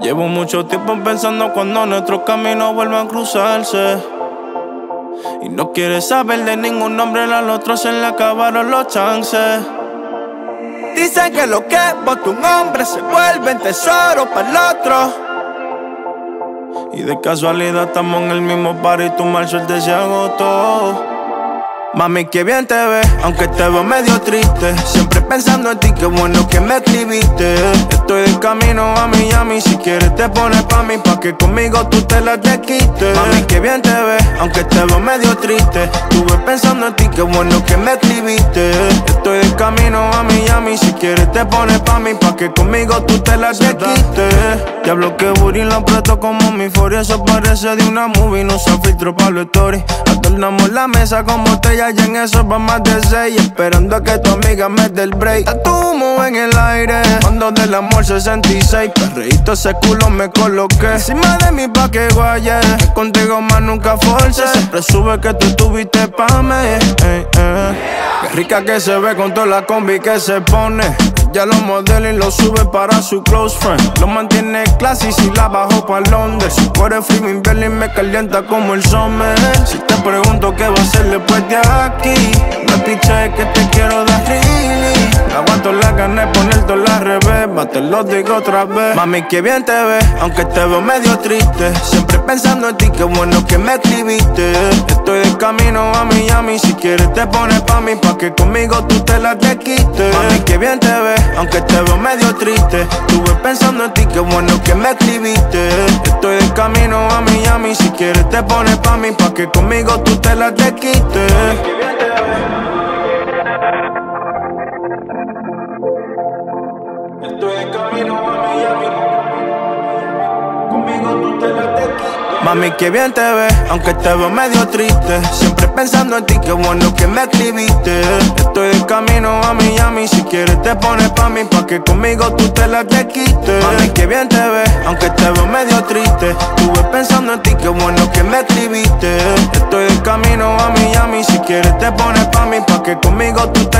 Llevo mucho tiempo pensando cuando nuestros caminos vuelvan a cruzarse. Y no quieres saber de ningún nombre, a los otros se le acabaron los chances. Dicen que lo que bota un hombre se vuelve en tesoro para el otro. Y de casualidad estamos en el mismo bar y tu mal suerte se agotó. Mami, qué bien te ves, aunque te veo medio triste. Pensando en ti, qué bueno que me escribiste. Estoy de camino a Miami, si quieres te pones pa' mí, pa' que conmigo tú te la te quites. Mami, qué bien te ves, aunque te veo medio triste. Estuve pensando en ti, qué bueno que me escribiste. Estoy de camino a Miami, si quieres te pones pa' mí, pa' que conmigo tú te la te quites. Diablo que booty lo aprieto como mi furia, eso parece de una movie, no se filtro pa' los stories. Adornamos la mesa como te y en eso va más de seis Esperando a que tu amiga me dé el break humo en el aire Cuando del amor 66 Perreíto ese culo me coloqué Encima de mi pa' que guaye Contigo más nunca force Siempre sube que tú estuviste pa' mí eh, eh. Qué rica que se ve con toda la combi que se pone ya lo modela y lo sube para su close friend. Lo mantiene classy si la bajo pa' Londres. Si fuera free mi y me calienta como el summer. Si te pregunto qué va a hacer después de aquí, no piche que te te lo digo otra vez. Mami, qué bien te ves, aunque te veo medio triste. Siempre pensando en ti, qué bueno que me escribiste. Estoy de camino a Miami, si quieres te pones pa' mí, pa' que conmigo tú te la te quites. Mami, qué bien te ves aunque te veo medio triste. Estuve pensando en ti, qué bueno que me escribiste. Estoy de camino a Miami, si quieres te pones pa' mí, pa' que conmigo tú te la te quites. Mami, qué bien te ves, aunque te veo medio triste. Siempre pensando en ti, qué bueno que me escribiste. Estoy de camino a Miami, si quieres te pones pa' mí, pa' que conmigo tú te la te quites. Mami, qué bien te ves, aunque te veo medio triste. Estuve pensando en ti, qué bueno que me escribiste. Estoy de camino a Miami, si quieres te pones pa' mí, pa' que conmigo tú te